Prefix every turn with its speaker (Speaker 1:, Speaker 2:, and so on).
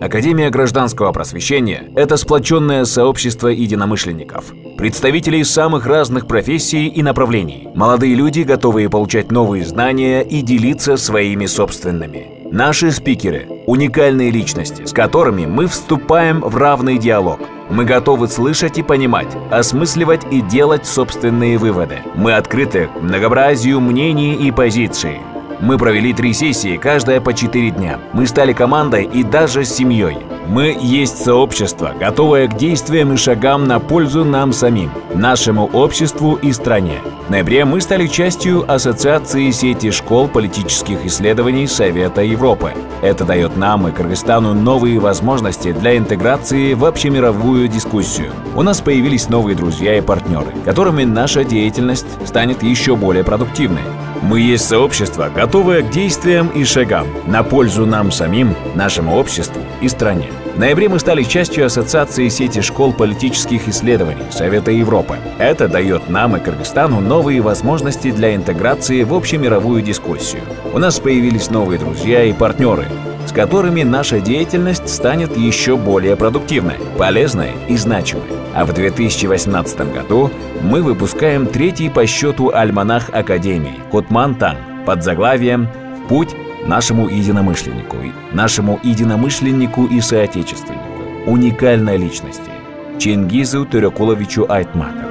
Speaker 1: Академия гражданского просвещения – это сплоченное сообщество единомышленников, представителей самых разных профессий и направлений, молодые люди, готовые получать новые знания и делиться своими собственными. Наши спикеры – уникальные личности, с которыми мы вступаем в равный диалог. Мы готовы слышать и понимать, осмысливать и делать собственные выводы. Мы открыты к многообразию мнений и позиций. Мы провели три сессии, каждая по четыре дня. Мы стали командой и даже семьей. Мы есть сообщество, готовое к действиям и шагам на пользу нам самим, нашему обществу и стране. В ноябре мы стали частью Ассоциации сети школ политических исследований Совета Европы. Это дает нам и Кыргызстану новые возможности для интеграции в общемировую дискуссию. У нас появились новые друзья и партнеры, которыми наша деятельность станет еще более продуктивной. Мы есть сообщество, готовое к действиям и шагам на пользу нам самим, нашему обществу и стране. В ноябре мы стали частью Ассоциации сети школ политических исследований Совета Европы. Это дает нам и Кыргызстану новые возможности для интеграции в общемировую дискуссию. У нас появились новые друзья и партнеры, с которыми наша деятельность станет еще более продуктивной, полезной и значимой. А в 2018 году мы выпускаем третий по счету альманах Академии «Кутман Тан» под заглавием «Путь нашему единомышленнику, нашему единомышленнику и соотечественнику, уникальной личности, Чингизу Тюрекуловичу Айтматову.